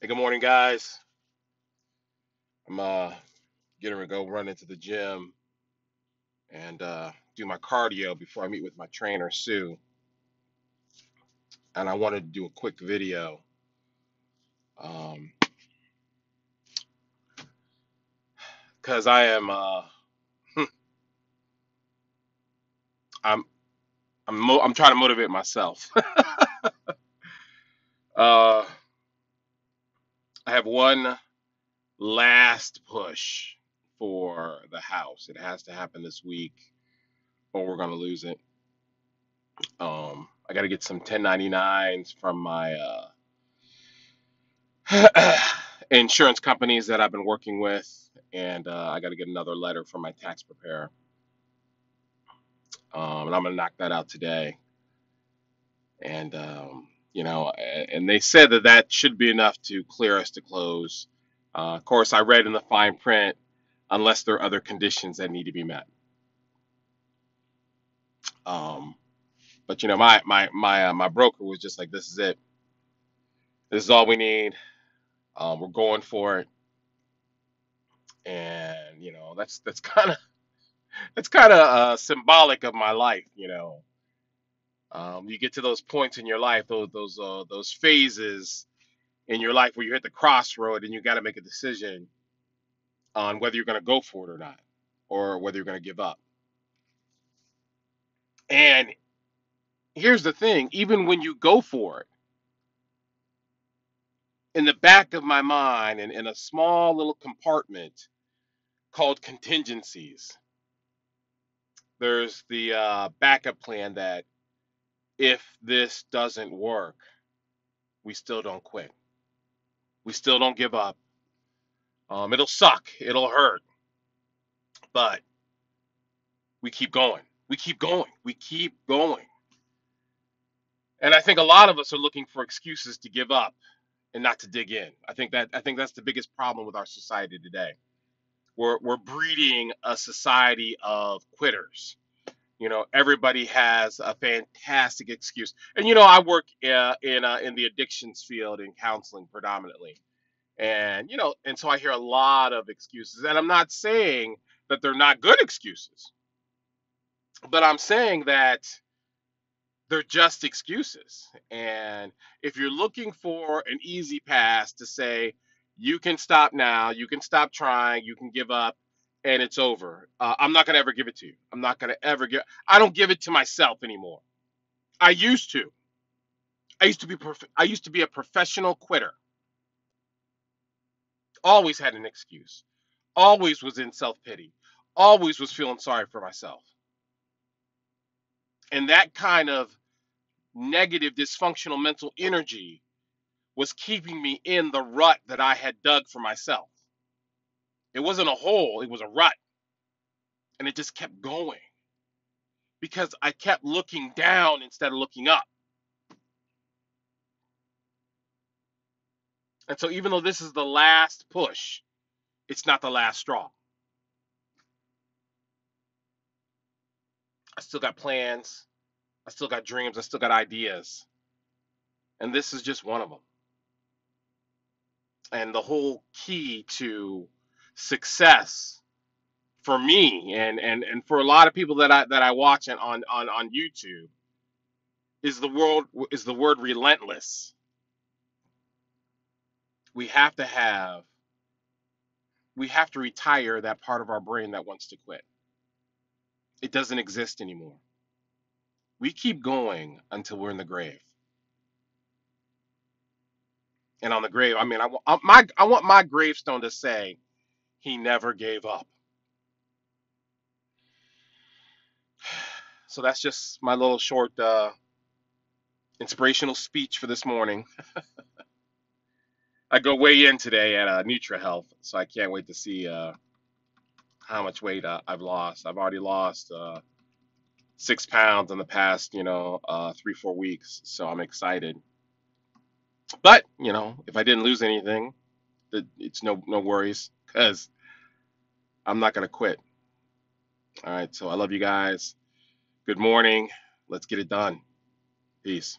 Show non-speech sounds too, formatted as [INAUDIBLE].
Hey, good morning, guys. I'm uh getting ready to go run into the gym and uh, do my cardio before I meet with my trainer Sue. And I wanted to do a quick video um, because I am uh, [LAUGHS] I'm I'm mo- I'm trying to motivate myself. [LAUGHS] uh, I have one last push for the house. It has to happen this week, or we're gonna lose it. Um, I got to get some 1099s from my uh, [CLEARS THROAT] insurance companies that I've been working with, and uh, I got to get another letter from my tax preparer, um, and I'm gonna knock that out today. And um, you know, and they said that that should be enough to clear us to close. Uh, of course, I read in the fine print, unless there are other conditions that need to be met. Um, but you know, my my my uh, my broker was just like, "This is it. This is all we need. Um, we're going for it." And you know, that's that's [LAUGHS] kind of that's kind of uh, symbolic of my life. You know, Um, you get to those points in your life, those those uh, those phases in your life where you hit the crossroad and you got to make a decision on whether you're going to go for it or not, or whether you're going to give up. And here's the thing: even when you go for it, in the back of my mind and in a small little compartment called contingencies, there's the uh, backup plan that if this doesn't work, we still don't quit. We still don't give up. Um, it'll suck. It'll hurt, but we keep going. We keep going. We keep going. And I think a lot of us are looking for excuses to give up and not to dig in. I think that I think that's the biggest problem with our society today. We're we're breeding a society of quitters. You know, everybody has a fantastic excuse. And you know, I work uh, in uh, in the addictions field in counseling predominantly. And you know, and so I hear a lot of excuses. And I'm not saying that they're not good excuses, but I'm saying that they're just excuses. And if you're looking for an easy pass to say, you can stop now, you can stop trying, you can give up, and it's over, uh, I'm not going to ever give it to you. I'm not going to ever give, I don't give it to myself anymore. I used to. I used to be prof- I used to be a professional quitter. Always had an excuse. Always was in self-pity. Always was feeling sorry for myself. And that kind of negative dysfunctional mental energy was keeping me in the rut that I had dug for myself. It wasn't a hole, it was a rut. And it just kept going because I kept looking down instead of looking up. And so, even though this is the last push, it's not the last straw. I still got plans, I still got dreams, I still got ideas. And this is just one of them. And the whole key to success for me and, and, and for a lot of people that I that I watch on, on, on YouTube is the world is the word relentless. We have to have we have to retire that part of our brain that wants to quit. It doesn't exist anymore. We keep going until we're in the grave. And on the grave, I mean, I want my I want my gravestone to say he never gave up. [SIGHS] So that's just my little short uh, inspirational speech for this morning. [LAUGHS] I go weigh in today at uh, Nutra Health, so I can't wait to see uh, how much weight uh, I've lost. I've already lost uh, six pounds in the past, you know, uh, three four weeks. So I'm excited. But you know, if I didn't lose anything, it's no no worries because I'm not gonna quit. All right. So I love you guys. Good morning. Let's get it done. Peace.